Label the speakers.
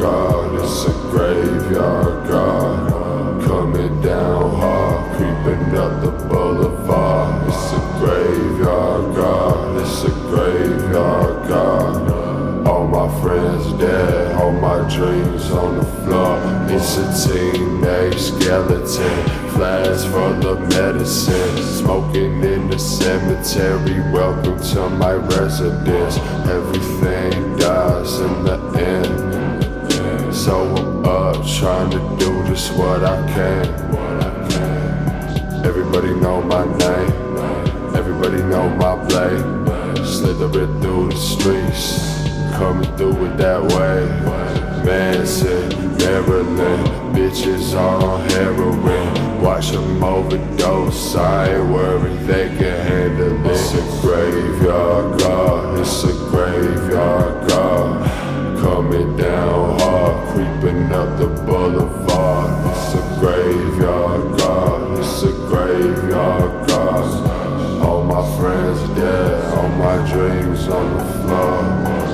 Speaker 1: God, it's a graveyard God. Coming down hard, creeping up the boulevard. It's a graveyard God, it's a graveyard God. All my friends dead, all my dreams on the floor. It's a teenage skeleton flies from the medicine. Smoking in the cemetery, welcome to my residence. Everything dies in the end. Trying to do just what I can. Everybody know my name. Everybody know my blade. Slithering through the streets. Coming through it that way. Manson, Marilyn. Bitches are on heroin. Watch them overdose. I ain't worried they can handle it. It's a graveyard creeping up the boulevard. It's a graveyard god, it's a graveyard god. All my friends dead, all my dreams on the floor.